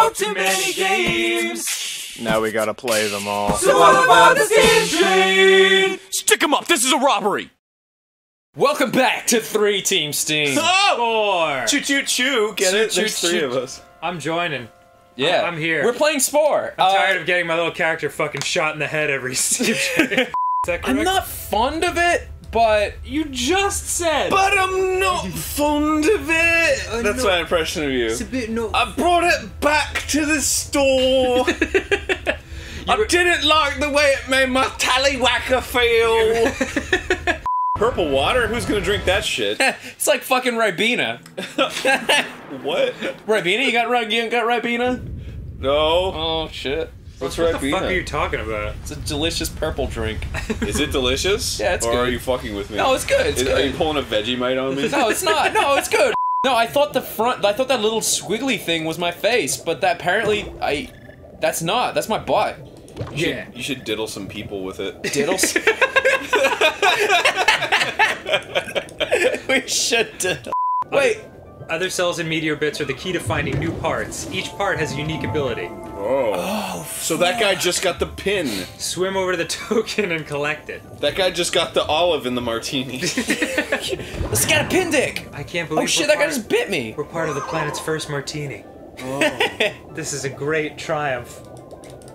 Oh, too many games. Now we gotta play them all. So what about the skin train? Stick 'em up! This is a robbery! Welcome back to Three Team Steam. Four. Choo choo choo! Get it? Choo, There's choo, three choo. of us. I'm joining. yeah, I'm here. We're playing Spore. I'm Uh, tired of getting my little character fucking shot in the head every Steam. Is that correct? I'm not fond of it, but You just said. But I'm not fond of it. That's my impression of you. It's a bit no. I brought it back to the store. I didn't like the way it made my tallywhacker feel. Purple water? Who's gonna drink that shit? it's like fucking Ribena. what? Ribena, you got you got Ribena? No. Oh shit! What's what the fuck are you talking about? It's a delicious purple drink. Is it delicious? Yeah, it's or good. are you fucking with me? No, it's good. It's Is- Are you pulling a Vegemite on me? No, it's not. No, it's good. No, I thought the front. I thought that little squiggly thing was my face, but that apparently I. That's not. That's my butt. You should- Yeah. You should diddle some people with it. Diddles. we should diddle. Wait. Other cells and meteor bits are the key to finding new parts. Each part has a unique ability. Oh. oh so that guy just got the pin. Swim over to the token and collect it. That guy just got the olive in the martini. This got a pin dick. I can't believe Oh shit! That guy just bit me. We're part of the planet's first martini. Oh. This is a great triumph.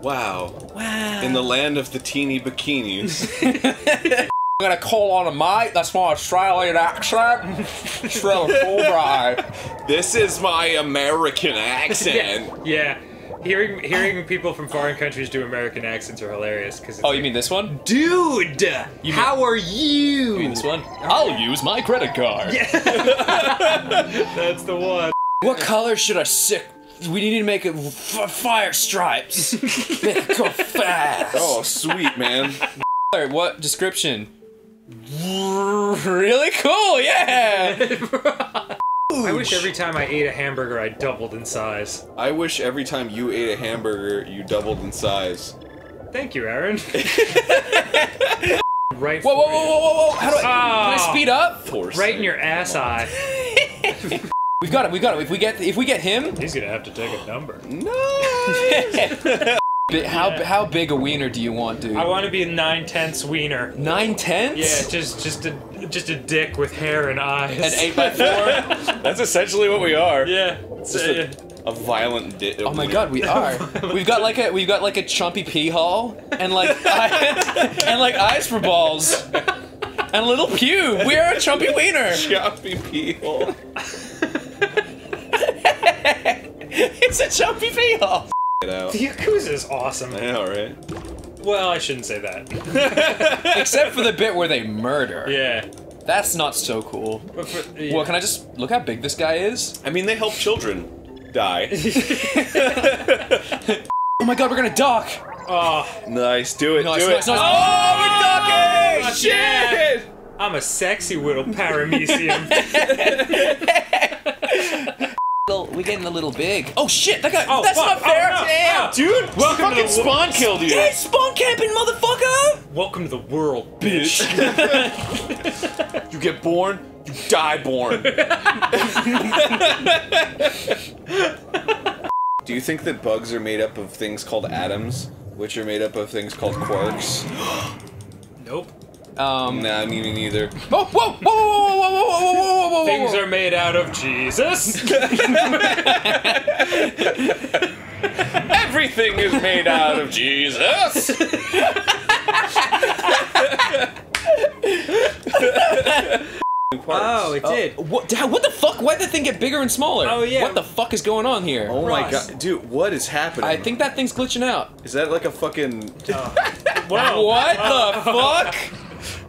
wow. Wow. In the land of the teeny bikinis. I'm gonna call on a mate. That's my Australian accent. It's really cool, bro. this is my American accent. Yeah. Hearing hearing people from foreign countries do American accents are hilarious because Oh, you mean this one? dude? how are you? You mean this one? I'll use my credit card. That's the one. What color should I sick? We need to make it f- fire stripes. make it go fast. Oh, sweet, man. Color, What description? Really cool, yeah. I wish every time I ate a hamburger I doubled in size. I wish every time you ate a hamburger, you doubled in size. Thank you, Aaron. right. Whoa, whoa, whoa, whoa, whoa, whoa! How do I? Ah. Can I Oh. speed up? Force. Right in your ass eye. We've got it. We've got it. If we get, if we get him, He's gonna have to take a number. Bi- how how big a wiener do you want, dude? I want to be a nine tenths wiener. Nine tenths. Yeah, just just a just a dick with hair and eyes. An eight by four. That's essentially what we are. Yeah. It's Just a, a violent di- Oh my god, we are. We've got like a we've got like a chumpy pee hole and like eye, and like eyes for balls and a little pew. We are a chumpy wiener. Choppy peel. It's a chumpy pee hole. Get out. The Yakuza is awesome. I know, right? Well, I shouldn't say that. Except for the bit where they murder. Yeah. That's not so cool. But for, yeah. Well, can I just look how big this guy is? I mean, they help children die. Oh my god, we're gonna dock. Oh, nice, do it, Nice, do nice, it. nice. Oh, we're ah! docking! Oh, fuck Shit! yeah. I'm a sexy little paramecium. Well, we're getting a little big. Oh shit, that guy. Oh, that's fuck. not oh, fair. Oh, no. Damn. Oh. Dude, Welcome to the spawn killed you. Yeah, spawn camping, motherfucker. Welcome to the world, bitch. you get born, you die born. Do you think that bugs are made up of things called atoms, which are made up of things called quarks? Nope. Um. Nah, me neither. Whoa, whoa, whoa, whoa, whoa, whoa, whoa, whoa, whoa, whoa, whoa, Things whoa. are made out of Jesus. Everything is made out of Jesus. oh, it did. What, Dad, what the fuck? Why'd the thing get bigger and smaller? Oh, yeah. What the fuck is going on here? Oh my Ross. god, dude, what is happening? I think that thing's glitching out. is that like a fucking Wow. What the fuck?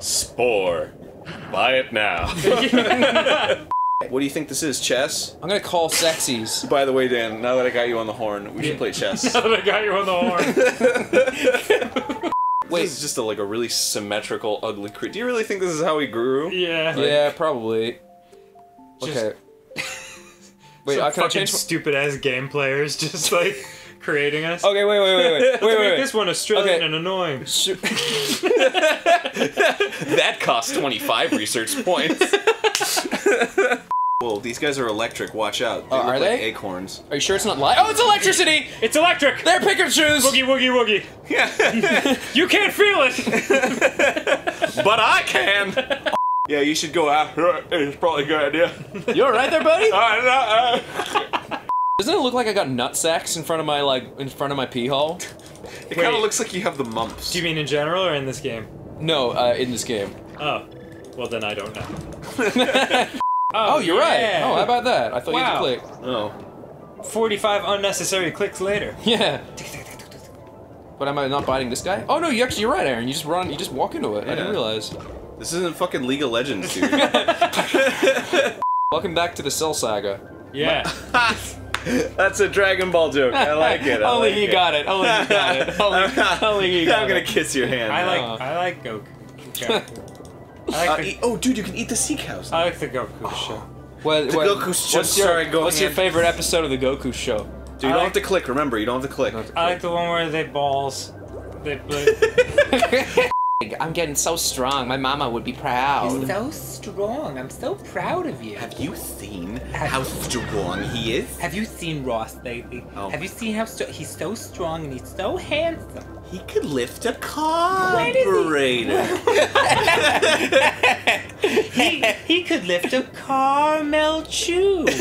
Spore? Buy it now. what do you think this is? Chess? I'm gonna call sexies. By the way, Dan, now that I got you on the horn, we should play chess. Now that I got you on the horn. Wait, this is just a, like a really symmetrical, ugly creature. Do you really think this is how he grew? Yeah. Yeah, probably. Just- Okay. Wait, Some I can I fucking change? stupid ass game players just like creating us. Okay, wait, wait, wait, wait, wait, To wait, make wait. this one Australian Okay. and annoying. Shoot. That cost 25 research points. Whoa, these guys are electric. Watch out. They Oh, look are like they? acorns. Are you sure it's not light? Oh, it's electricity! It's electric. They're Pikachus! Woogie woogie woogie. Yeah, You can't feel it. but I can. yeah, you should go out. It's probably a good idea. You alright there, buddy? Doesn't it look like I got nut sacks in front of my like in front of my pee hole? it kind of looks like you have the mumps. Do you mean in general or in this game? No, uh, in this game. Oh, well then I don't know. Oh, you're right. Oh, how about that? I thought Wow. you had to click. oh. 45 unnecessary clicks later. Yeah. But am I not biting this guy? Oh no, you actually you're right, Aaron. You just run, you just walk into it. I didn't realize. This isn't fucking League of Legends, dude. Welcome back to the Cell Saga. Yeah. That's a Dragon Ball joke. I like it. I Only like you it. got it. Only you got it. Only, only you got I'm gonna it. kiss your hand. I like Uh. I like Goku. Okay. I Uh, like the, eat- oh, dude, you can eat the sea cows. I like the Goku show. What, The what- Goku's just- what's your, sorry, go What's your favorite episode of the Goku show? Dude, you I don't like- have to click. Remember, you don't have to click. I like the one where they balls. They play. I'm getting so strong. My mama would be proud. so strong. I'm so proud of you. Have you seen Have- how strong he is? Have you seen Ross lately? Oh. Have you seen how st- he's so strong and he's so handsome? He could lift a Where does he- He he could lift a caramel chew.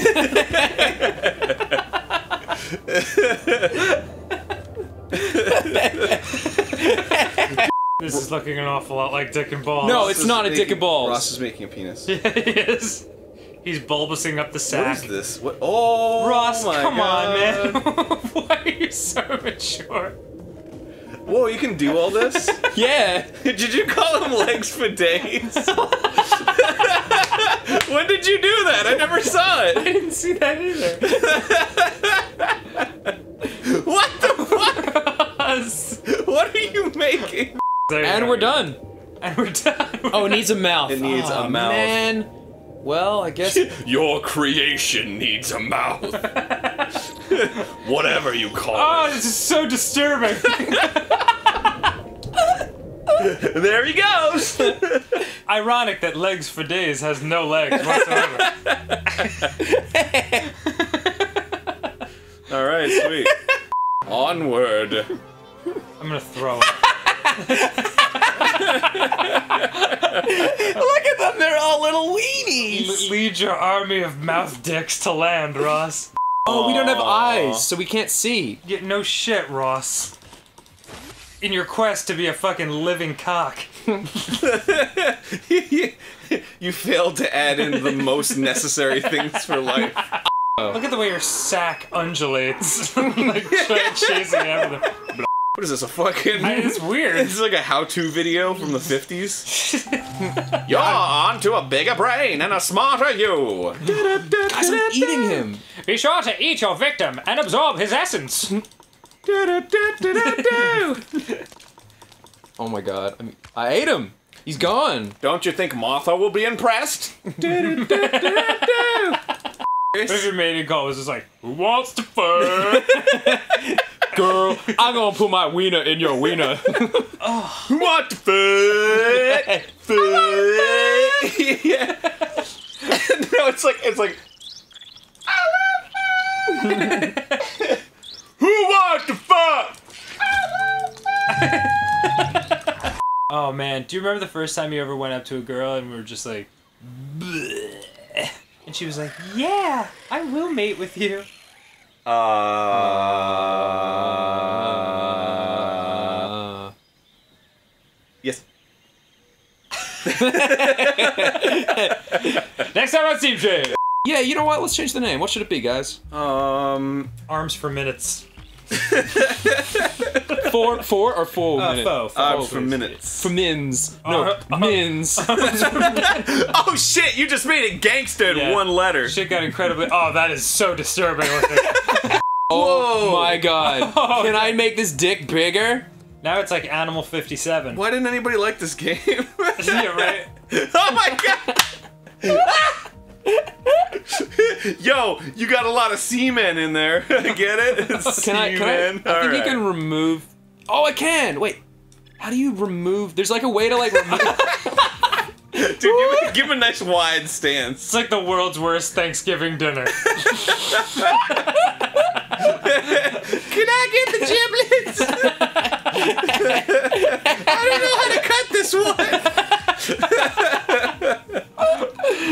This is looking an awful lot like Dick and Balls. No, it's not a dick and balls. Ross is making a penis. he is. He's bulbusing up the What sack. is this? What? Oh, Ross, my come God. on, man. Why are you so mature? Whoa, you can do all this? Yeah. did you call him legs for days? when did you do that? I never saw it. I didn't see that either. What the fuck? Us. What are you making? There And we're done. And we're done. Oh, it needs a mouth. It needs a mouth. Man. Well, I guess. Your creation needs a mouth. Whatever you call oh, it. Oh, this is so disturbing. There he goes. Ironic that Legs for Days has no legs whatsoever. all right, sweet. Onward. I'm gonna throw it. Look at them. They're all little weenies. Le- Lead your army of mouth dicks to land, Ross. Oh, we don't have eyes, so we can't see. Yeah, no shit, Ross. In your quest to be a fucking living cock. you failed to add in the most necessary things for life. Look at the way your sack undulates, like ch- chasing after them. What is this? A fucking? I- It's weird. This is like a how-to video from the 50s. You're on to a bigger brain and a smarter you. Guys, I'm eating him. Be sure to eat your victim and absorb his essence. Oh my god. I, mean, I ate him. He's gone. Don't you think Martha will be impressed? What if your mating call was just like, "Who wants to fuck?" Girl, I'm gonna put my wiener in your wiener. What the fuck? Fuck. yeah. no, it's like it's like. Who wants to fuck? oh man, do you remember the first time you ever went up to a girl and we were just like, "Bleh." and she was like, "Yeah, I will mate with you." Uh. Uh, Yes. Next time on Steam Train, yeah, you know what? Let's change the name. What should it be, guys? Um. arms for minutes. Four, four, or four Uh, minute? foe, foe. Uh, Oh, for minutes. For mins. No, Uh, uh, mins. Oh shit! You just made it gangster in Yeah. one letter. Shit got incredibly. Oh, that is so disturbing looking. Oh Whoa. my god. Oh, can I make this dick bigger? now it's like Animal 57. Why didn't anybody like this game? Yeah, right. oh my god! Yo, you got a lot of semen in there. Get it? Can I? Can I? I think Semen. you can remove. Oh, I can. Wait. How do you remove? There's like a way to like remove. Dude, give him, give him a nice wide stance. It's like the world's worst Thanksgiving dinner. Can I get the giblets? I don't know how to cut this one.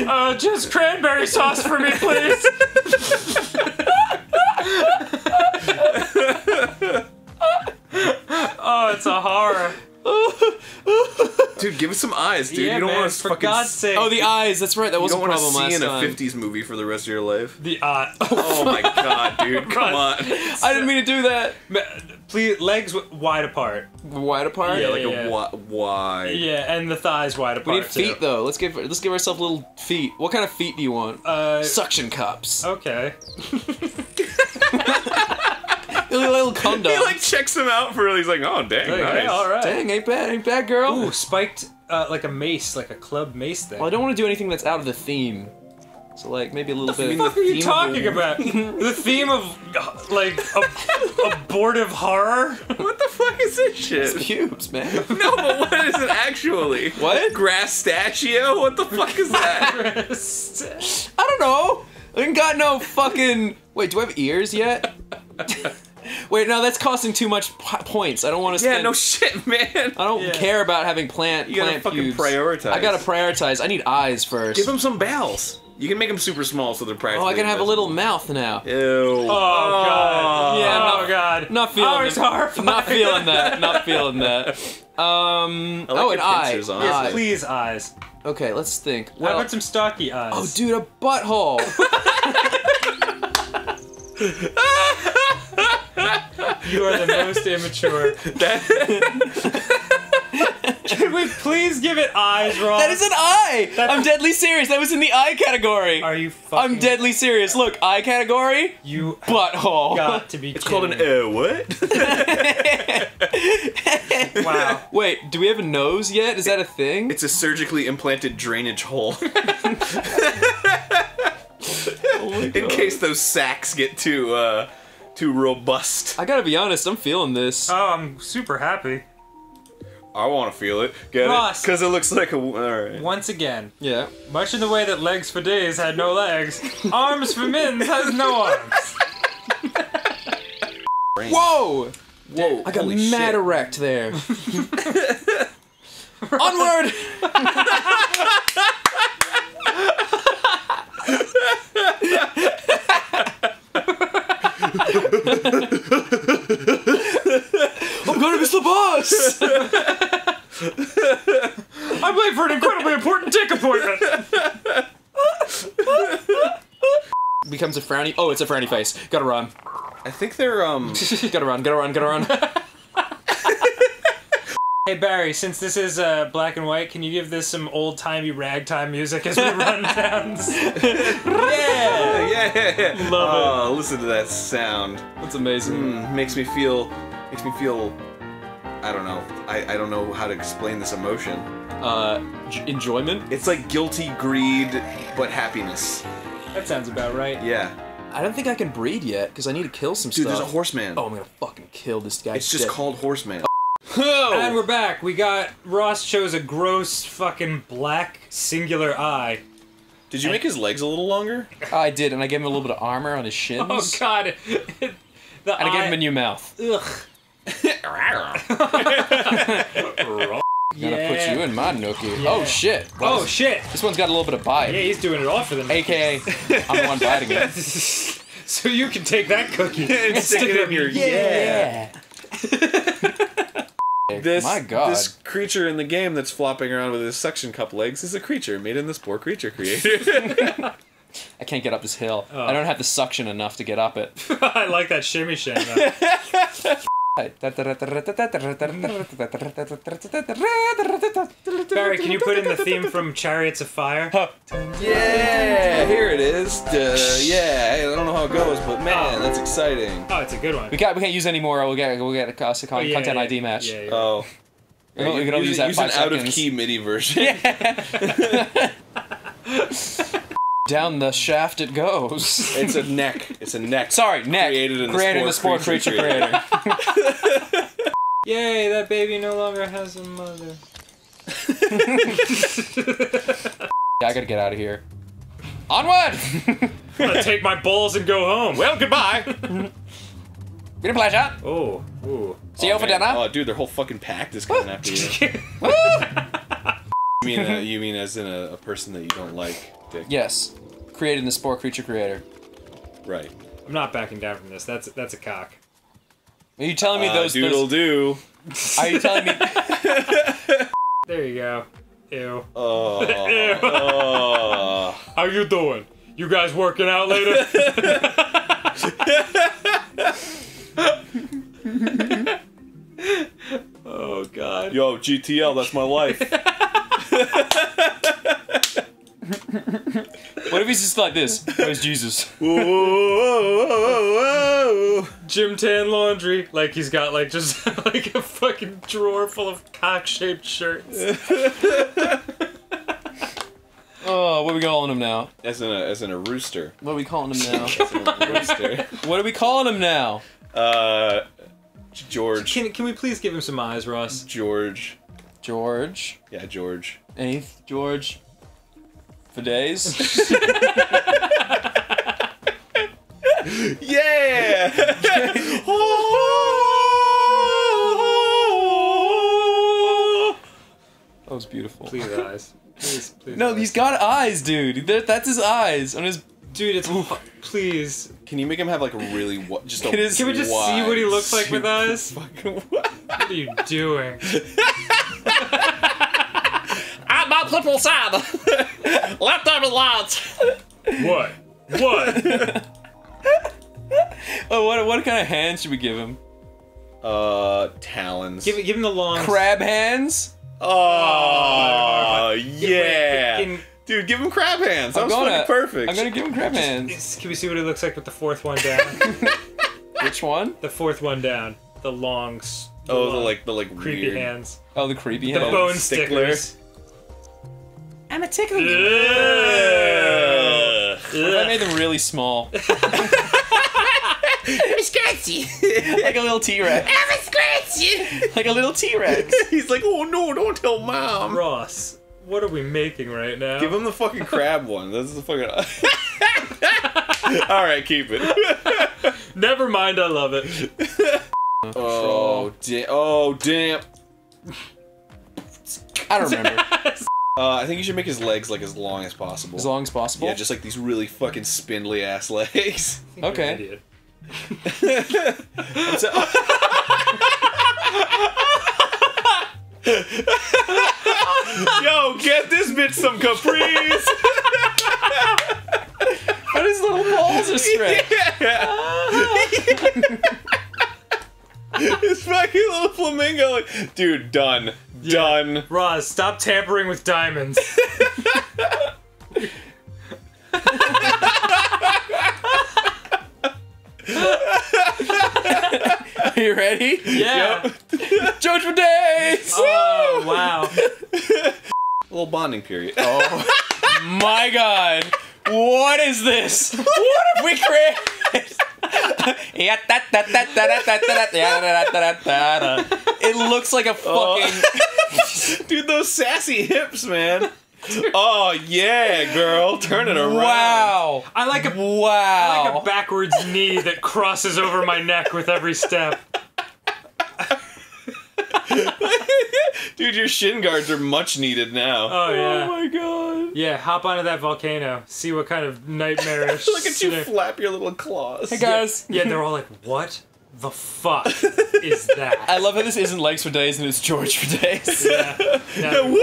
Uh, just cranberry sauce for me, please. oh, it's a horror. Dude, give us some eyes, dude. yeah, you don't man, want us for fucking. God's sake. Oh, the eyes. That's right. That you was a don't want to problem see last in a time. '50s movie for the rest of your life. the uh, Oh my god, dude! Come on. I didn't mean to do that. please legs wide apart. Wide apart. Yeah, like yeah. a wi- wide. Yeah, and the thighs wide apart. We need feet too. though. Let's give let's give ourselves little feet. What kind of feet do you want? Uh, Suction cups. okay. little, little condom. He like checks him out for. He's like, oh dang, Okay, nice. all right. Dang, ain't bad, ain't bad, girl. Ooh, spiked uh, like a mace, like a club mace thing. Well, I don't want to do anything that's out of the theme. So like maybe a little bit. What are theme you talking the- about? the theme of uh, like ab- abortive horror. What the fuck is this shit? pubes, man. No, but what is it actually? What? Grastachio? What the fuck is that? I don't know. I ain't got no fucking. Wait, do I have ears yet? Wait, no, that's costing too much p- points. I don't want to spend. yeah, no shit, man. I don't Yeah. care about having plant. You gotta plant fucking pubes. prioritize. I gotta prioritize. I need eyes first. Give them some bells. You can make them super small so they're practical. oh. I can have a little mouth now. Ew. Oh god. Yeah, oh not- god. Not feeling. Oh, it's it. horrifying. Not feeling that. Not feeling that. Um. I like oh, an your eye. pincers, An eye. Yes, please eyes. Okay, let's think. How Well, about some stocky eyes? oh, dude, a butthole. You are the most immature. Can we please give it eyes, Ross? that is an eye. That's- I'm deadly serious. That was in the eye category. Are you fucking? I'm deadly serious. Look, eye category, You butthole. got to be. It's called an uh what? Wow. Wait, do we have a nose yet? Is that a thing? it's a surgically implanted drainage hole. In case those sacks get too uh too robust. I gotta be honest. I'm feeling this. Oh, I'm super happy. I want to feel it. Get Ross. it? Because it looks like a. All right. Once again, yeah. much in the way that legs for days had no legs, arms for mins has no arms. Whoa! Whoa! I got holy mad shit. erect there. Onward! I'm gonna miss the bus! I'm late for an incredibly important dick appointment. Becomes a frowny. Oh, it's a frowny face. Gotta run. I think they're um. Gotta run, gotta run, gotta run. Hey Barry, since this is uh, black and white, can you give this some old timey ragtime music as we run down? yeah, Yeah, yeah, yeah. Love oh, listen to that sound. That's amazing. Mm, makes me feel. Makes me feel. I don't know. I, I don't know how to explain this emotion. Uh, enjoyment? It's like guilty greed, but happiness. that sounds about right. Yeah. I don't think I can breed yet, because I need to kill some Dude, stuff. there's a horseman. Oh, I'm gonna fucking kill this guy. it's just called horseman. And we're back. We got Ross chose a gross fucking black singular eye. Did you make his legs a little longer? I did, and I gave him a little bit of armor on his shins. Oh god. the And I gave him a new mouth. Ugh. Gonna put you in my nookie. Oh shit. Oh shit. This one's got a little bit of bite. Yeah, he's doing it all for them. AKA, I'm the one biting it. so you can take that cookie and stick it in your Yeah. This, My God. this creature in the game that's flopping around with his suction cup legs is a creature made in this poor creature creator. I can't get up this hill. Oh. I don't have the suction enough to get up it. I like that shimmy shimmy. Though. Barry, can you put in the theme from Chariots of Fire? yeah, here it is. Duh, yeah, I don't know how it goes, but man, oh. that's exciting. Oh, it's a good one. We can't. We can't use any more. We'll get. We'll get a cost Oh, yeah, content yeah, ID match. Yeah, yeah. Oh. We can- we can only use that use five an out of key MIDI version. Down the shaft it goes. It's a neck. It's a neck. Sorry, neck. Created in the Created in Spore the Spore Creature Creature Creator. Yay, that baby no longer has a mother. Yeah, I gotta get out of here. Onward! I'm gonna take my balls and go home. Well, goodbye. Been a pleasure. Oh, ooh. See you for Man, dinner. Oh, dude, their whole fucking pack is coming after you. You mean, uh, you mean as in a, a person that you don't like, Dick? yes. creating the Spore Creature Creator. Right. I'm not backing down from this. That's that's a cock. Are you telling me Uh, those, doodle those do. Are you telling me There you go. Ew. Oh. oh. How you doing? You guys working out later? oh god. Yo, GTL, that's my life. What if he's just like this? Where's Jesus? whoa, whoa, whoa, whoa. Gym Tan laundry, like he's got like just like a fucking drawer full of cock-shaped shirts. Oh, what are we calling him now? As in a as in a rooster. What are we calling him now? As in a rooster. what are we calling him now? Uh, George. Can can we please give him some eyes, Ross? George. George. Yeah, George. Anyth George. For days. Yeah. That was beautiful. Please eyes. Please, please. No, eyes. he's got eyes, dude. That- That's his eyes on his. dude. It's please. Can you make him have like a really wa- just a It is- Can we just see what he looks like with super eyes? fucking wa- What are you doing? I'm my triple sad. Let them launch. What? What? Oh, what what kind of hands should we give him? Uh, talons. give give him the long. Crab hands? Oh, yeah. Can, Dude, give him crab hands. That I'm was gonna- fucking perfect. I'm gonna give him crab hands. can we see what he looks like with the fourth one down? Which one? the fourth one down. The long. s- oh, the like the like creepy weird. hands. Oh, the creepy hands. The bone stickler. stickers. I'm a tickler. Ugh. I made them really small, I'm a scratchy. like a little T-Rex. I'm a scratchy. Like a little T-Rex. He's like, oh no, don't tell mom. Ross, what are we making right now? Give him the fucking crab one. This is the fucking. All right, keep it. Never mind, I love it. oh damn! Oh damn! I don't remember. Uh, I think you should make his legs like as long as possible. As long as possible. yeah, just like these really fucking spindly ass legs. Okay. Idiot. Yo, get this bitch some capris. But his little balls are stretched. this fucking little flamingo. Like, dude, done, done. Ross, stop tampering with diamonds. Are you ready? Yeah. George for days. Oh wow. A little bonding period. Oh my god. What is this? What have we created? it looks like a oh. fucking dude. Those sassy hips, man. Oh yeah, girl, turn it around. Wow. I like a wow. I like a backwards knee that crosses over my neck with every step. Dude, your shin guards are much needed now. Oh yeah. Oh my god. Yeah, hop onto that volcano. See what kind of nightmarish. Look at you flap your little claws. Hey guys. Yeah, they're all like, "What the fuck is that?" I love how this isn't legs for days and it's George for days. Yeah. Yeah. Woo!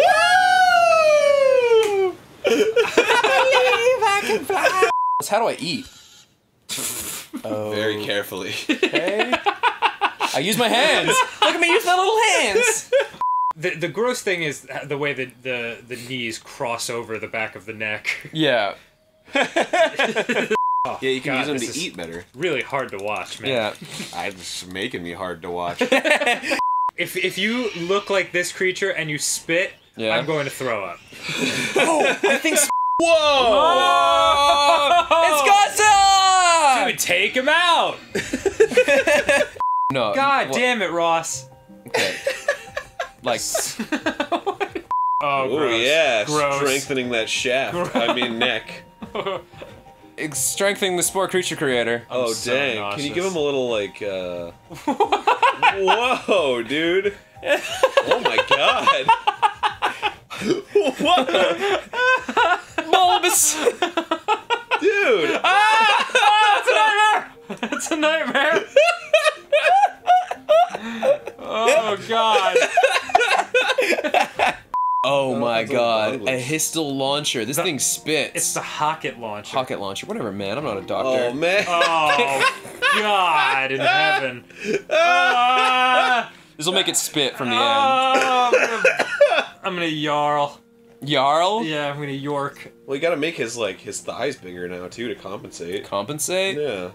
How do I eat? Oh. Very carefully. Okay. I use my hands. Look at me use my little hands. The, the gross thing is the way that the the knees cross over the back of the neck. Yeah. Yeah, you can God, use them to is- eat better. Really hard to watch, man. Yeah. I, it's making me hard to watch. If if you look like this creature and you spit, Yeah. I'm going to throw up. Oh, I think. Whoa! It's Godzilla. Dude, take him out! No. God well, damn it, Ross. Okay. Like. Oh, Oh gross. yeah, Gross. strengthening that shaft. I mean neck. It's strengthening the spore creature creator. oh so dang! Can you give him a little like? uh... Whoa, dude! Oh my god! what, Bulbous. dude? That's a nightmare! It's a nightmare. Oh god. Oh my that's a god, a Douglas. histol launcher. This thing spits. It's the Hocket launcher. pocket launcher. Whatever, man. I'm not a doctor. Oh man! Oh god in heaven. Ah, This will make it spit from the end. oh, I'm, gonna, I'm gonna yarl. Jarl? Yeah, I'm gonna York. Well, you gotta make his like his thighs bigger now too to compensate. Compensate? Yeah.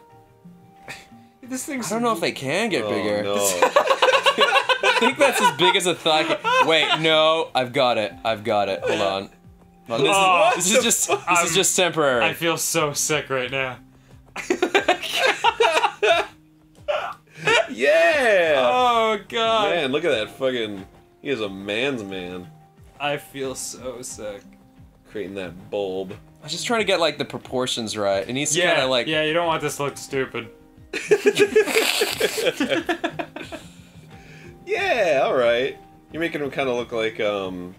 This thing's. I don't know if they can get Oh, bigger. no. I think that's as big as a thigh. Can... Wait, no, I've got it. I've got it. Hold on. No, this, Oh, is, this is just this is I'm- just temporary. I feel so sick right now. yeah. Oh god. Man, look at that fucking. He is a man's man I feel so sick. creating that bulb. I was just trying to get like the proportions right. It needs to Yeah, kind of like yeah. You don't want this to look stupid. Yeah, all right. You're making him kind of look like um,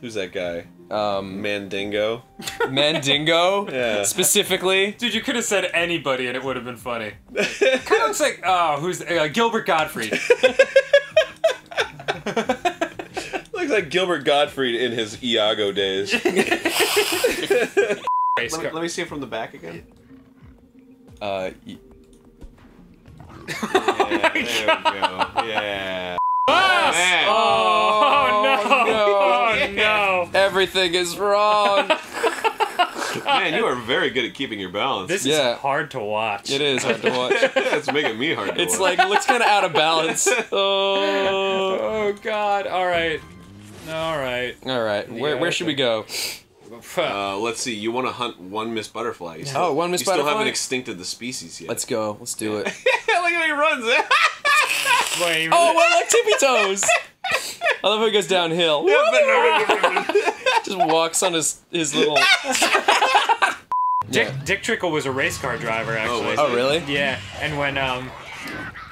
who's that guy? um Mandingo. Mandingo Yeah. specifically. Dude, you could have said anybody and it would have been funny. kind of looks like oh, who's uh, Gilbert Gottfried? Looks like Gilbert Gottfried in his Iago days. Race car. me see it from the back again. Uh, y- Oh yeah, there we go. Yeah. Man. Oh, no! Oh, no. Oh no! everything is wrong. Man, you are very good at keeping your balance. This Yeah. is hard to watch. it is hard to watch. it's making me hard to It's watch. like looks kind of out of balance. Oh. Oh god! All right, all right. All right, where where should we go? Uh, let's see. You want to hunt one Miss Butterfly? You Oh, one Miss you still haven't extincted the species yet. Let's go. Let's do it. Look at how he runs. Wait, Oh, well, like tippy toes. I love how he goes downhill. Just walks on his his little. Dick, Yeah. Dick Trickle was a race car driver, actually. was Oh, really? Yeah, and when um,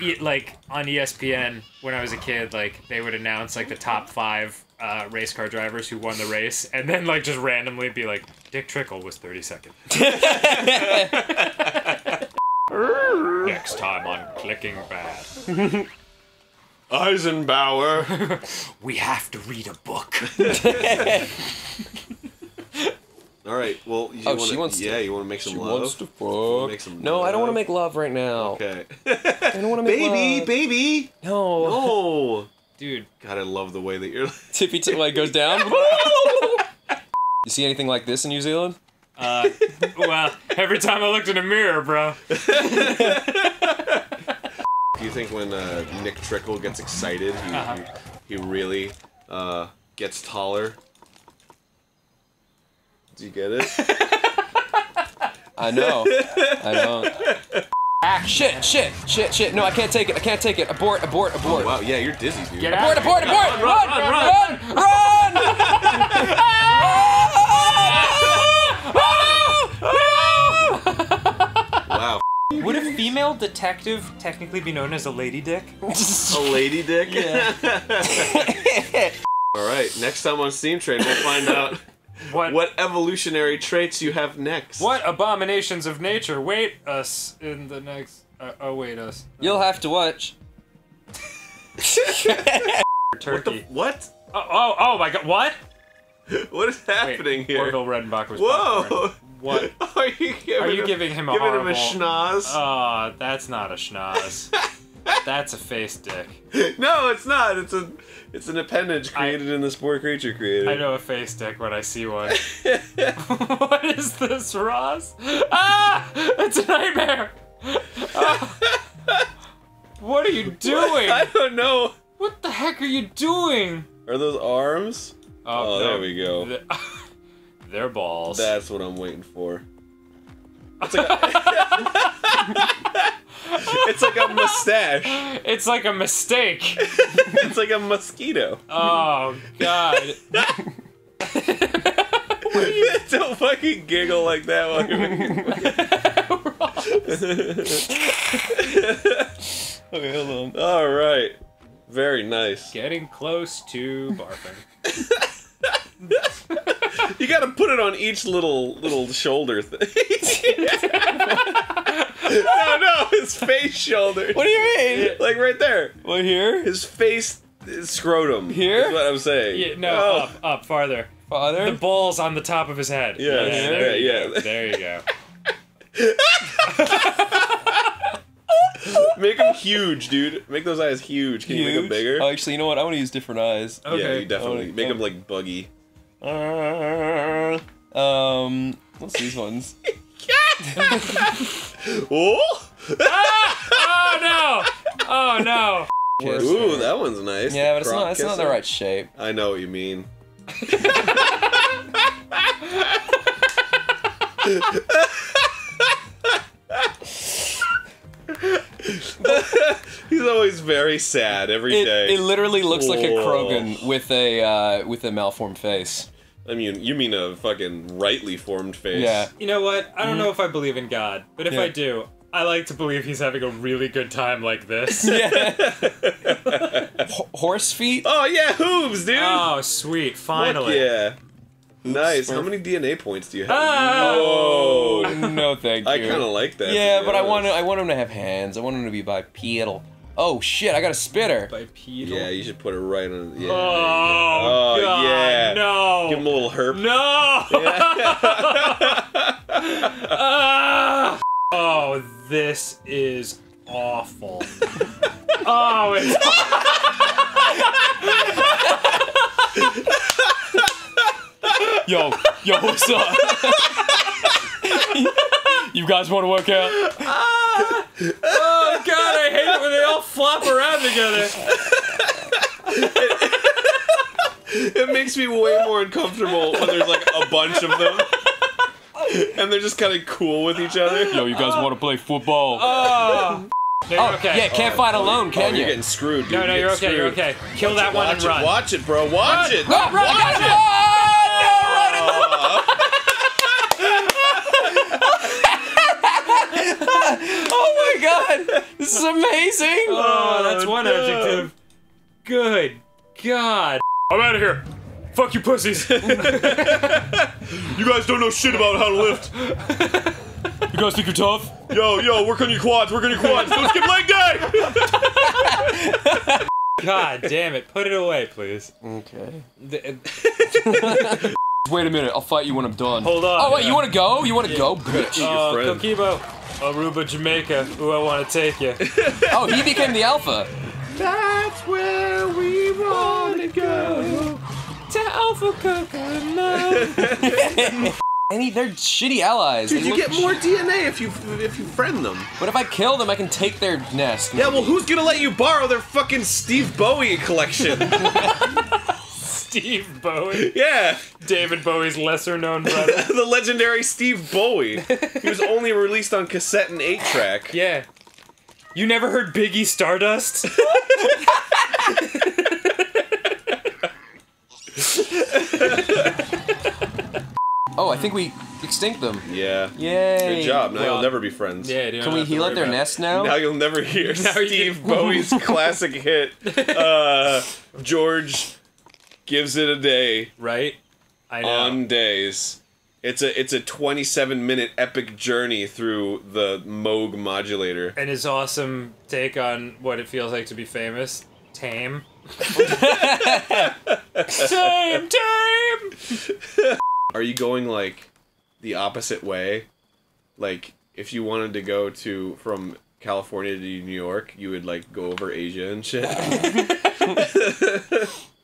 e- like on ESPN when I was a kid, like they would announce like the top five uh, race car drivers who won the race, and then like just randomly be like, Dick Trickle was thirty second. Next time on Clicking Bad, Eisenbauer. we have to read a book. All right. Well, you Oh, wanna, she wants to- Yeah, you want to make some She love. wants to fuck. Make some no, I don't want to make love right now. Okay. I don't want to make baby, love. baby. baby. No. Oh. Dude, God, I love the way that you're. Tippy toe like goes down. you see anything like this in New Zealand? uh, well, every time I looked in a mirror, bro. Do you think when uh, Nick Trickle gets excited, he, Uh-huh. he, he really uh, gets taller? Do you get it? I know. I know. Ah, shit, shit, shit, shit. No, I can't take it. I can't take it. Abort, abort, abort. wow, yeah, you're dizzy, dude. Get Abort, out. abort, abort! Run, run, run, run! Wow. Would a female detective technically be known as a lady dick? A lady dick? Yeah. All right, next time on Steam Train, we'll find out What? what evolutionary traits you have next. What abominations of nature wait us in the next? Uh, await us. You'll have to watch. Turkey. What? Oh, oh, oh my god! What? What is Wait, happening here? Orville Redenbach was. popcorn. Whoa! What? Are you giving, Are you him, giving him a giving horrible? him a schnoz? Oh, that's not a schnoz. That's a face dick. no, it's not. It's a it's an appendage created in the spore creature creator. I know a face dick when I see one. what is this, Ross? Ah! It's a nightmare. Ah. What are you doing? I don't know. What the heck are you doing? Are those arms? Oh, there we go. Th- They're balls. That's what I'm waiting for. It's like a, it's like a mustache. It's like a mistake. It's like a mosquito. Oh God. Don't fucking giggle like that while you're making. Okay, hold on. All right. Very nice. Getting close to barfing. You got to put it on each little little shoulder thing. no, no, his face shoulder. What do you mean? Like right there. What here? His face is scrotum. Here? Is what I'm saying. Yeah, no, Oh. up, up, farther. Father? The balls on the top of his head. Yeah, there you yeah, go. yeah. There you go. Make them huge, dude. Make those eyes huge. Can you make them bigger? Oh, actually, you know what? I want to use different eyes. Yeah, Okay. you definitely Oh, make them like buggy. Uh, um, what's these ones? Oh! Oh no! Oh no! Ooh, that one's nice. Yeah, but it's not. It's not the right shape. I know what you mean. He's always very sad every It, day. it literally looks like a Whoa. Krogan with a uh, with a malformed face. I mean, you mean a fucking rightly formed face. Yeah. You know what? I don't know if I believe in God, but if Yeah. I do, I like to believe he's having a really good time like this. Yeah. Ho- horse feet. Oh yeah, hooves, dude. oh, sweet! Fuck Finally. yeah. Nice. How many DNA points do you have? Oh. No, thank you. I kind of like that. Yeah, but I want to. I want him to have hands. I want him to be bipedal. Oh shit! I got a spitter. Bipedal. Yeah, you should put it right on. Yeah. Oh, Oh, God, yeah. no. Give him a little herp. No! Ah! oh, this is awful. oh, it's Yo, yo, what's up? You guys want to work out? Ah! oh god, I hate it when they all flop around together. It makes me way more uncomfortable when there's like a bunch of them. And they're just kind of cool with each other. Yo, you guys want to play football? Ah. Oh, no, oh, okay. yeah, can't fight oh, alone, Oh, can you're getting screwed, dude. No, no, you're okay. You're okay. Kill that one Watch and it, run. watch it, bro. Watch it. Run, run, watch run, it. My god, this is amazing! Oh, that's one no. adjective. Good God. I'm out of here. Fuck you, pussies. You guys don't know shit about how to lift. You guys think you're tough? Yo, yo, work on your quads. Work on your quads. Don't skip leg day. God damn it. Put it away, please. Okay. Wait a minute, I'll fight you when I'm done. Hold on. Oh wait, you want to go? You want to go, bitch? Uh, friend. Coquibo, Aruba, Jamaica. Ooh, I want to take you. Oh, he became the alpha. That's where we want to go. to Alpha Kokomo. And he, they're shitty allies. Dude, They you get more DNA if you if you friend them. But if I kill them, I can take their nest. Yeah, well, who's gonna let you borrow their fucking Steve Bowie collection? Steve Bowie. yeah, David Bowie's lesser known brother. the legendary Steve Bowie. He was only released on cassette and eight track. Yeah. You never heard Biggie Stardust? Oh, I think we extinct them. Yeah. Yay! Good job. Now Well, you'll never be friends. yeah, dude. Can we heal at their nest now? Now you'll never hear Now Steve can- Bowie's classic hit. Uh, George gives it a day Right? I know. on days. It's a it's a 27 minute epic journey through the Moog modulator. and his awesome take on what it feels like to be famous. Tame. tame, tame! Are you going like the opposite way? Like if you wanted to go to from California to New York, you would like go over Asia and shit.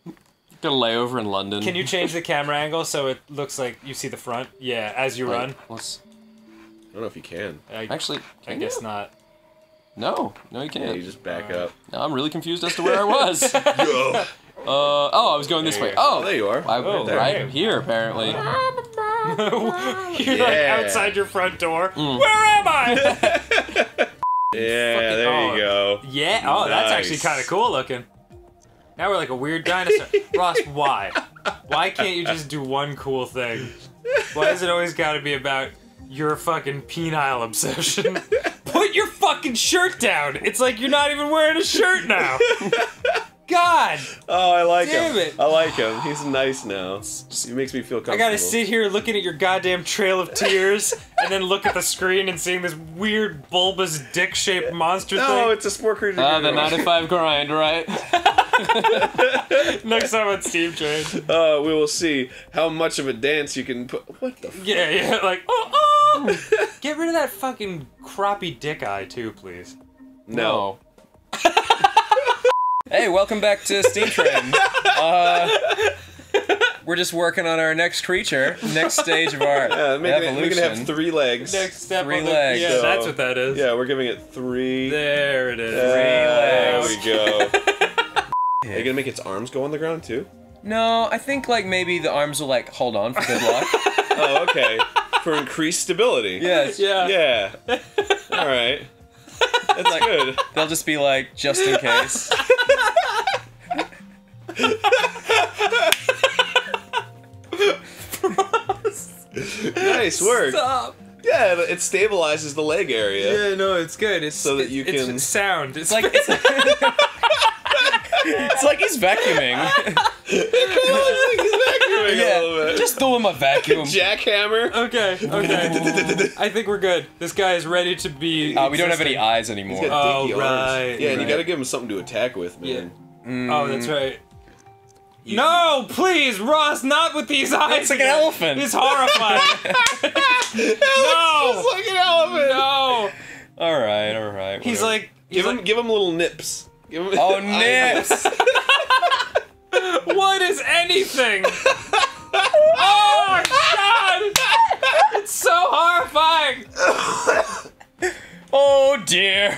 Gonna lay over in London. Can you change the camera angle so it looks like you see the front? Yeah, as you Like, run. let's- I don't know if you can. I, Actually, I guess you? not. No, no, you can't. you just back up. Now I'm really confused as to where I was. uh, oh, I was going this There way. Oh, there you are. I, Oh, there. right here apparently. You're Yeah. like outside your front door. Mm. Where am I? Yeah, Fucking- there oh. you go. yeah. Oh, that's actually kind of cool looking. Now we're like a weird dinosaur. Ross, why? Why can't you just do one cool thing? Why does it always got to be about your fucking penile obsession? Put your fucking shirt down. It's like you're not even wearing a shirt now. God, Oh, I like Damn him. it. I like him. He's nice now. Just, he makes me feel comfortable. I gotta sit here looking at your goddamn trail of tears and then look at the screen and seeing this weird bulbous dick-shaped monster No, thing. it's a Spore creature. Ah, the game. 95 grind, right? Next time on Steam Train. Uh, we will see how much of a dance you can put. What the? F- Yeah, yeah, like, oh, oh! Get rid of that fucking crappy dick eye, too, please. no. Hey, welcome back to Steam Train. Uh, we're just working on our next creature, next stage of our Yeah, make it, evolution. make it have three legs. Next step Three on the- legs. Yeah, So- that's what that is. Yeah, we're giving it three. There it is. There legs. we go. Are you gonna make its arms go on the ground too? No, I think like maybe the arms will like hold on for good luck. Oh, okay. For increased stability. yes. Yeah. Yeah. All right. That's Like- good. They'll just be like just in case. Nice work. Stop. Yeah, it it stabilizes the leg area. Yeah, no, it's good. It's So that you it's can- sound. It's It's like it's, it's like he's vacuuming. Vacuuming a little yeah, bit. just throw him a vacuum. jackhammer. okay. Okay. I think we're good. This guy is ready to be. Uh, we don't have any existing. eyes He's anymore. got Oh, dinky arms. right, Yeah, and you right. gotta give him something to attack with, man. Yeah. Oh, that's right. No, please, Ross, not with these eyes. It's like an elephant. It's horrifying. no, It's like an elephant. no. All right, all right. He's whatever. like, he's Give him, give him little nips. Give him. oh nips. what is anything? oh my god! It's so horrifying. Oh dear,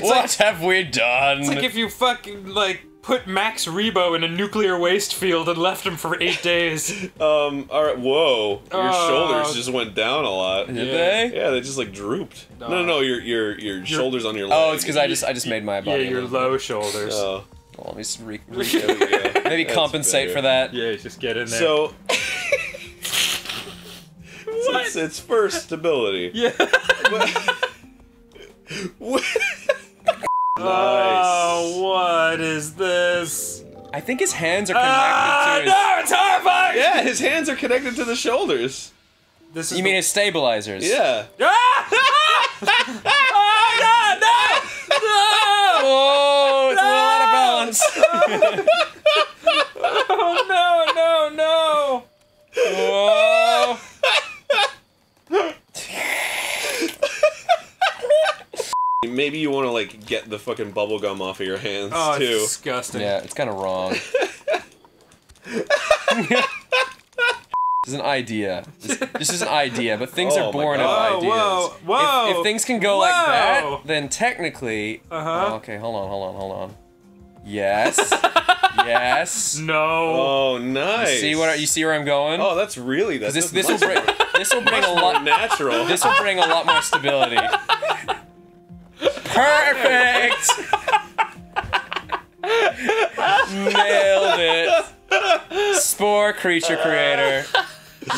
what like- have we done? It's like if you fucking like put Max Rebo in a nuclear waste field and left him for eight days. Um. All right. Whoa. Your Oh. shoulders just went down a lot. Did Yeah. they? Yeah, they just like drooped. No, no, no. Your your your shoulders on your leg. Oh, it's because I just I just made my Yeah, body. a your little- low shoulders. Oh, Well, let me just re- re- there maybe That's compensate better. for that. Yeah, just get in there. So. It's, it's first stability. yeah. nice. Oh, I think his hands are connected Ah, to his. no, it's horrifying. Yeah, his hands are connected to the shoulders. This is You mean his stabilizers? Yeah. Ah! oh God, no! No! Oh, it's a little out of balance. Oh no, no, no! Whoa. Maybe you want to like get the fucking bubble gum off of your hands Oh, it's too. disgusting. Yeah, it's kind of wrong. This is an idea. This, this is an idea, but things Oh are born God. of ideas. whoa, whoa! If, if things can go like that, then technically. Uh-huh. Oh, okay, hold on, hold on, hold on. Yes. yes. no. Oh, nice. See what? You see where I'm going? Oh, that's really that's this this will bring this will bring a lot. natural. This will bring a lot more stability. Perfect. Nailed it. Spore creature creator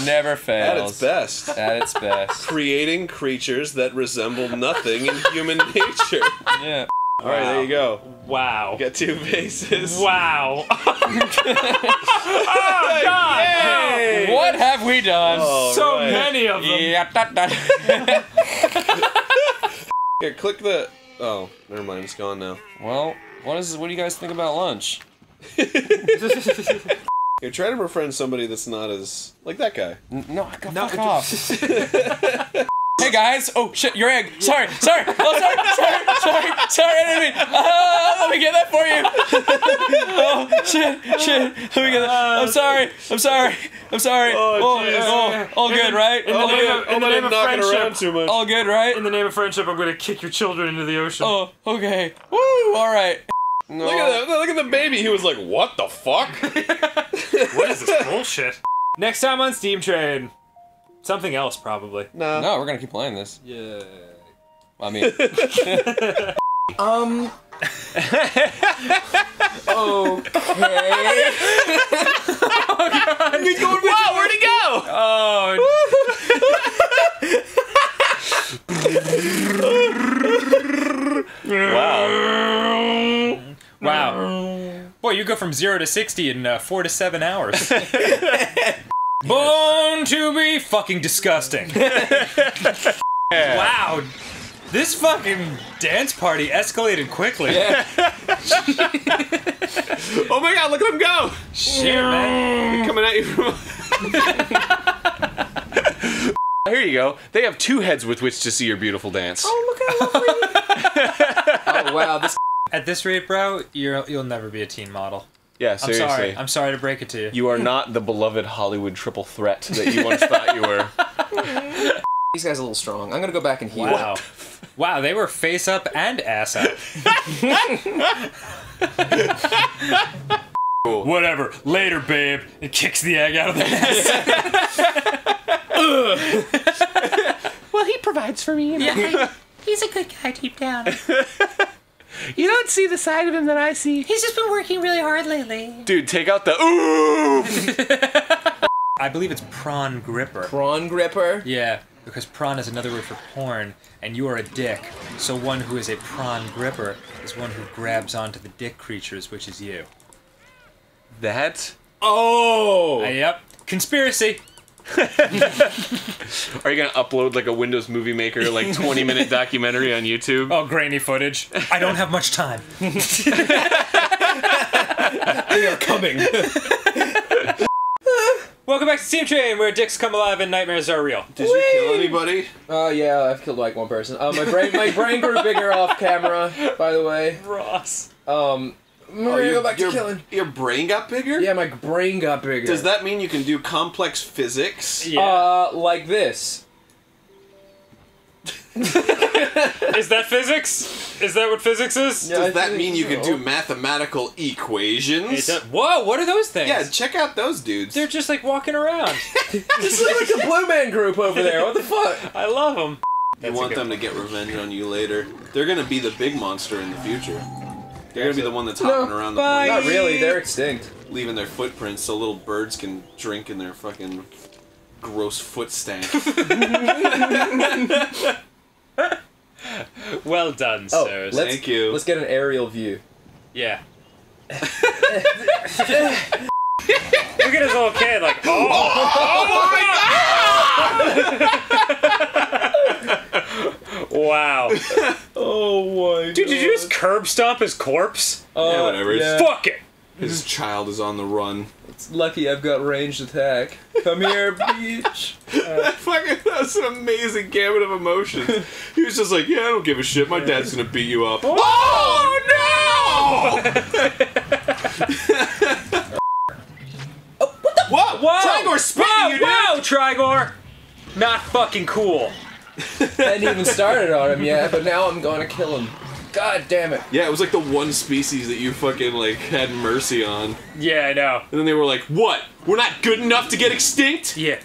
never fails. At its best. At its best. Creating creatures that resemble nothing in human nature. Yeah. All right, there you go. Wow. Got two bases. Wow. Oh Yay! What have we done? All so right. many of them. Yeah, da, da. Here, click the. Oh, never mind. It's gone now. well, what is? What do you guys think about lunch? Here, try to befriend somebody that's not as like that guy. N- No, go No, fuck off. Hey guys! Oh shit, your egg. Sorry, sorry. Oh, sorry, sorry, sorry, sorry. I didn't mean. Ah, let me get that for you. oh shit, shit. Let me get that. I'm sorry. I'm sorry. I'm sorry. Oh, Oh, jeez. oh, all good, right? in the All name good. of- in the name of friendship. too much. All good, right? In the name of friendship, I'm gonna kick your children into the ocean. Oh, okay. Woo! All right. No. Look at that! Look at the baby. He was like, "What the fuck?" What is this bullshit? Next time on Steam Train. Something else, probably. No. No, we're gonna keep playing this. Yeah. I mean. um. okay. gone. He's going Whoa, where'd he go? Oh, Wow. wow. Boy, you go from zero to 60 in uh, four to seven hours. Born to be fucking disgusting. Wow. This fucking dance party escalated quickly. Oh my god, look at him go! Shit, man. Coming at you from. Here you go. They have two heads with which to see your beautiful dance. Oh wow, this At this rate, bro, you're, you'll never be a teen model. Yeah, I'm seriously. sorry. I'm sorry to break it to you. You are not the beloved Hollywood triple threat that you once thought you were. these guys are a little strong. I'm gonna go back and heal. Wow. Wow, they were face up and ass up. cool. Whatever. Later, babe. It kicks the egg out of the nest. Well, he provides for me. Yeah, He's a good guy deep down. You don't see the side of him that I see. He's just been working really hard lately. Dude, take out the ooh. I believe it's prawn gripper. Prawn gripper. Yeah, because prawn is another word for porn, and you are a dick. So one who is a prawn gripper is one who grabs onto the dick creatures, which is you. That. Oh. Uh, yep. Conspiracy. Are you gonna upload like a Windows Movie Maker like 20 minute documentary on YouTube? Oh, grainy footage. I don't have much time. They are coming. Welcome back to Steam Train, where dicks come alive and nightmares are real. Did you kill anybody? Oh yeah, I've killed like one person. Uh, my brain, my brain grew bigger off camera. By the way, Ross. um, we're gonna go back to your, killing. your brain got bigger? Yeah, my brain got bigger. Does that mean you can do complex physics? Yeah. Uh, like this. Is that physics? Is that what physics is? Yeah, I Does that mean you can do mathematical equations? Does- Whoa, what are those things? Yeah, check out those dudes. They're just like walking around. Just like the Blue Man Group over there. What the fuck? I love them. you want them to get revenge on you later. They're gonna be the big monster in the future. They're gonna be the one that's hopping around the Bye. place, Not really. They're extinct. leaving their footprints so little birds can drink in their fucking gross foot stank. Well done, Oh, sirs. let's Thank you. let's get an aerial view. Yeah. Look at his little kid, like, oh, oh wow. Oh my. Dude, did you just curb stomp his corpse? Oh, yeah, whatever. It's- Fuck it. His child is on the run. It's lucky I've got ranged attack. Come here, bitch. Fucking, that was an amazing gamut of emotions. He was just like, "Yeah, I don't give a shit. My dad's gonna beat you up." Oh, oh no! Oh, what the? Whoa! Whoa! Trigor spitting whoa, you, dude! whoa, Trigor! Not fucking cool. Hadn't even started on him yet, but now I'm going to kill him. God damn it. Yeah, it was like the one species that you fucking like had mercy on, Yeah, I know. and then they were like, "What? We're not good enough to get extinct?" Yeah.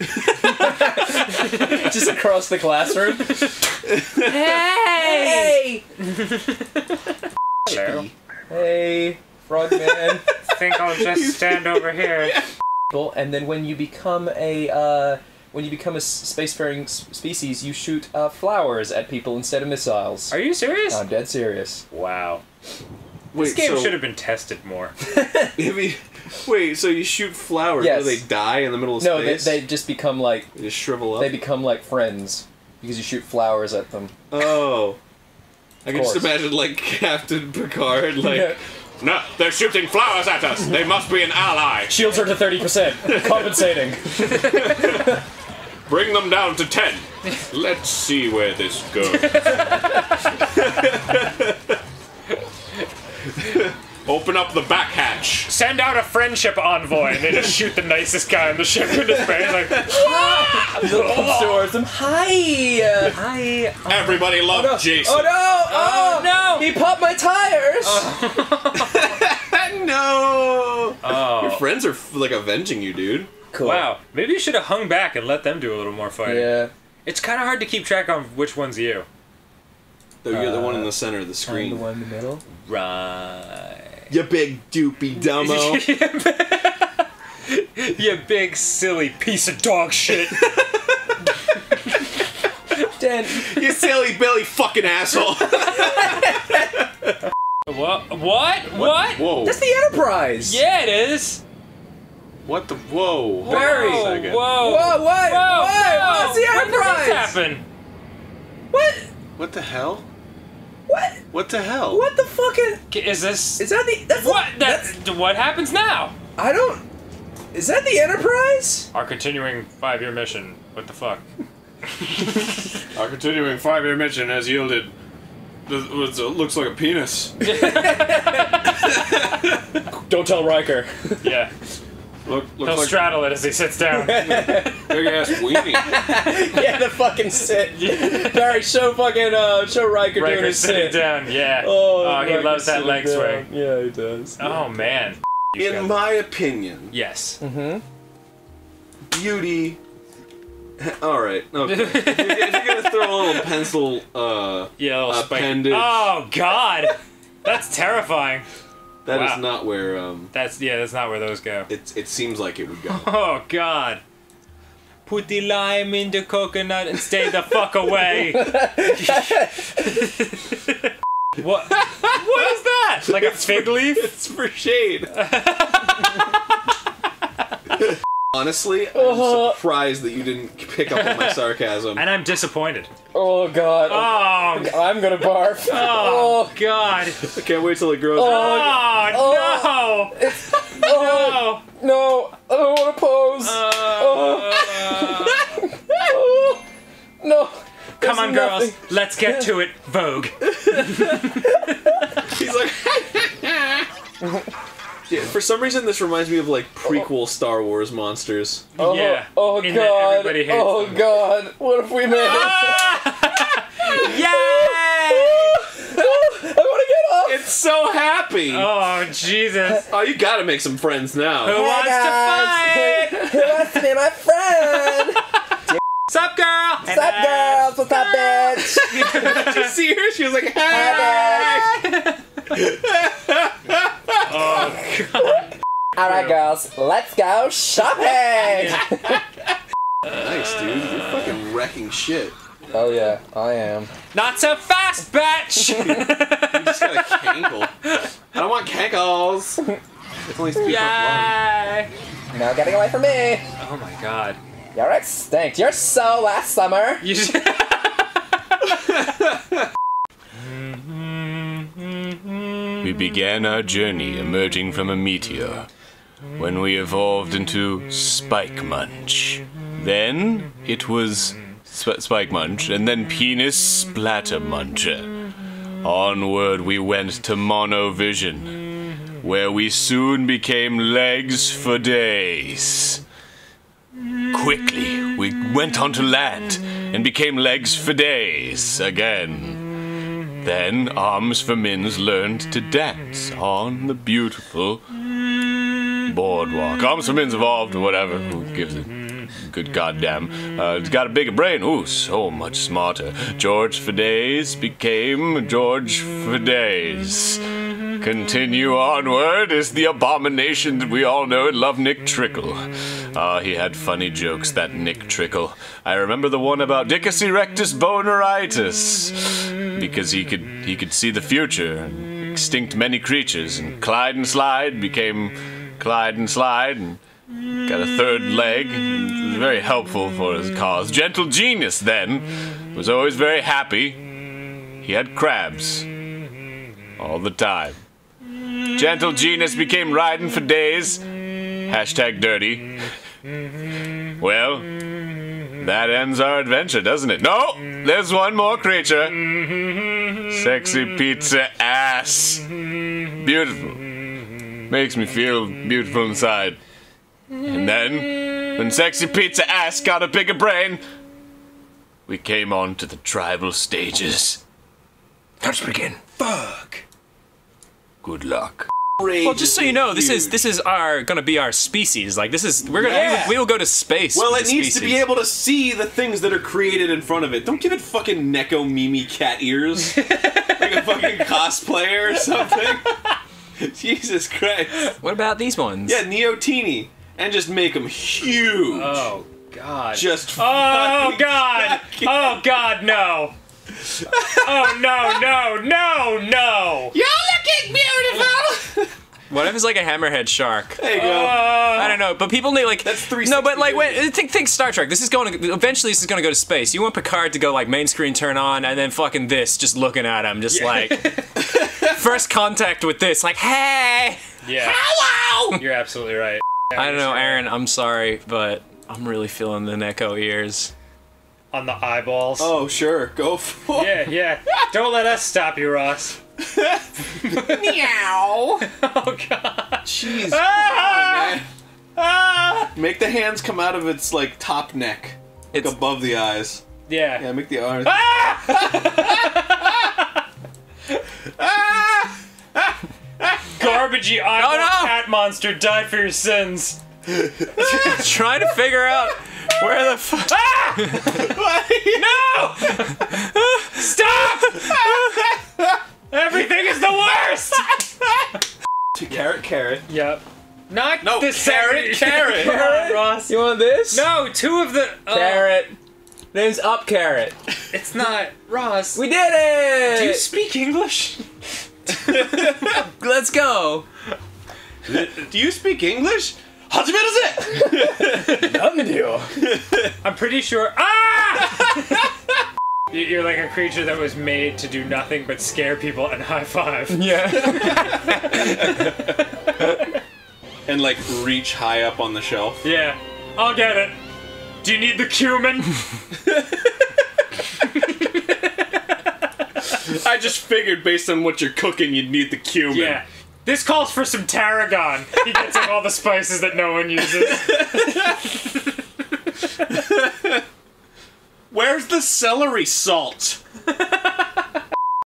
Just across the classroom. hey! Hello. Hey, frogman. think I'll just stand over here. and then when you become a uh, when you become a spacefaring s- species, you shoot uh, flowers at people instead of missiles. Are you serious? I'm dead serious. Wow. Wait, This game so, should have been tested more. you- wait, so you shoot flowers? Yes. Do they die in the middle of space? No, they, they just become like They just shrivel up. they become like friends because you shoot flowers at them. Oh. I can just imagine like Captain Picard, like, Yeah. no, they're shooting flowers at us. They must be an ally. Shields are to thirty percent, compensating. Bring them down to ten. Let's see where this goes. Open up the back hatch. Send out a friendship envoy and they just shoot the nicest guy on the ship into space. Like, Up towards them. Hi. Uh, hi. Oh, Everybody oh, love no. Jason. Oh no! Oh, oh no! He popped my tires. no! oh. Your friends are like avenging you, dude. Cool. Wow. Maybe you should have hung back and let them do a little more fighting. Yeah. It's kind of hard to keep track on which one's you. Though you're the one in the uh, center of the screen. I'm the one in the middle. Right. You big doopy dumbo. You big silly piece of dog shit. Dan, You silly Billy fucking asshole. what? What? What? Whoa. that's the Enterprise. Yeah, it is. What the? Whoa. Hold Barry. on a Whoa, whoa, Whoa, what? whoa, What? whoa. What's the When did Enterprise? this happen? What? What the hell? What? What the hell? What the fucking? Is this Is that the? That's what? That's, That's what happens now. I don't. Is that the Enterprise? Our continuing five-year mission. What the fuck? Our continuing five-year mission has yielded. th- it uh, looks like a penis. Don't tell Riker. Yeah, Look, he'll like straddle it as he sits down. big ass weenie. yeah, the fucking sit. Barry, show fucking uh, show Riker, doing Riker his sitting sit. down. Yeah. Oh, oh he Riker loves that sitting leg down. swing. Yeah, he does. Oh man. In my opinion, Yes. Mm-hmm. beauty. All right. Okay. if, you're, you're gonna throw a little pencil, uh, Yeah. little spike- Appendage. Oh God. That's terrifying. That is Wow. not where um. That's yeah. That's not where those go. It it seems like it would go. Oh God. Put the lime in the coconut and stay the fuck away. what? What is that? Like a fig leaf? it's for shade. Honestly, I'm Uh-huh. surprised that you didn't pick up on my sarcasm. And I'm disappointed. Oh god. Oh. I'm gonna barf. Oh God. I can't wait till it grows. Oh. out. Oh, Oh, no. no, I don't want to pose. Uh, Oh, no. come There's on, girls. Let's get to it. Vogue. He's like. Yeah, for some reason, this reminds me of like oh. prequel Star Wars monsters. Oh, Yeah. Oh, oh In that god. everybody hates Oh them. god. What if we made it? Yay! I want to get off. It's so happy. Oh Jesus! Oh, you gotta make some friends now. Who wants guys. to fight? Who wants to be my friend? Sup, girl? What's up, girls? What's up, bitch? Did you see her? She was like, "Hey." Hi, bitch. All right, girls. Let's go shopping. Nice, dude. You're fucking wrecking shit. Oh yeah, I am. Not so fast, bitch! You just got a cankle. I don't want cankles. It's only three Yay! No getting away from me. Oh my god. You're extinct. You're so last summer. You We began our journey emerging from a meteor when we evolved into Spike Munch. Then it was Sp- Spike Munch, and then Penis Splatter Muncher. Onward we went to Monovision, where we soon became legs for days. Quickly, we went onto land and became legs for days again. Then Arms for Mins learned to dance on the beautiful boardwalk. Arms for Mins evolved, whatever. Who gives it? Good goddamn. Uh, it's got a bigger brain. Ooh, so much smarter. George Days became George Days. Continue onward is the abomination that we all know and love, Nick Trickle. Ah, he had funny jokes, that Nick Trickle. I remember the one about Dickus erectus boneritis, because he could he could see the future and extinct many creatures. And Clyde and Slide became Clyde and Slide and got a third leg. It was very helpful for his cause. Gentle Genius then was always very happy. He had crabs all the time. Gentle Genius became riding for days. Hashtag dirty. Well, that ends our adventure, doesn't it? No! There's one more creature. Sexy pizza ass. Beautiful. Makes me feel beautiful inside. And then, when sexy pizza ass got a bigger brain, we came on to the tribal stages. Let's begin. Fuck. Good luck. Well, just so you know, this is this is our gonna be our species. Like this is we're gonna Yeah. we, will go to space. Well, with it the needs to be able to see the things that are created in front of it. Don't give it fucking Neko Mimi cat ears. like a fucking cosplayer or something. Jesus Christ. What about these ones? Yeah, Neotini. and just make them huge. Oh God. Just Oh God! gigantic. Oh God! No! Oh no! No! No! No! You're looking beautiful. What if it's like a hammerhead shark? there you go. Uh, I don't know, but people need like That's 360 No, but like degrees. wait, think think Star Trek. This is going to eventually. This is going to go to space. You want Picard to go like main screen turn on, and then fucking this, just looking at him, just like first contact with this, like hey, Yeah. hello. You're absolutely right. I don't know, Aaron. I'm sorry, but I'm really feeling the Neko ears. On the eyeballs. Oh sure, go for it. Yeah, yeah. Don't let us stop you, Ross. Meow. Oh God. Jeez. Ah! man. Ah! Make the hands come out of its like top neck, like It's above the eyes. Yeah. Yeah, make the arms. Ah! Garbagey eyeball Oh, no! cat monster, die for your sins. trying to figure out where the fuck. Ah! No! Stop! Everything is the worst. To carrot, carrot. Yep. Not No, this carrot, carrot. Come on, Ross. You want this? No, two of the. oh, Carrot. Name's Up Carrot. it's not Ross. We did it! Do you speak English? Let's go. Do you speak English? Hajime I'm pretty sure. Ah! You- You're like a creature that was made to do nothing but scare people and high five. Yeah. And like reach high up on the shelf. Yeah, I'll get it. Do you need the cumin? I just figured based on what you're cooking, you'd need the cumin. yeah. This calls for some tarragon. He gets like all the spices that no one uses. Where's the celery salt?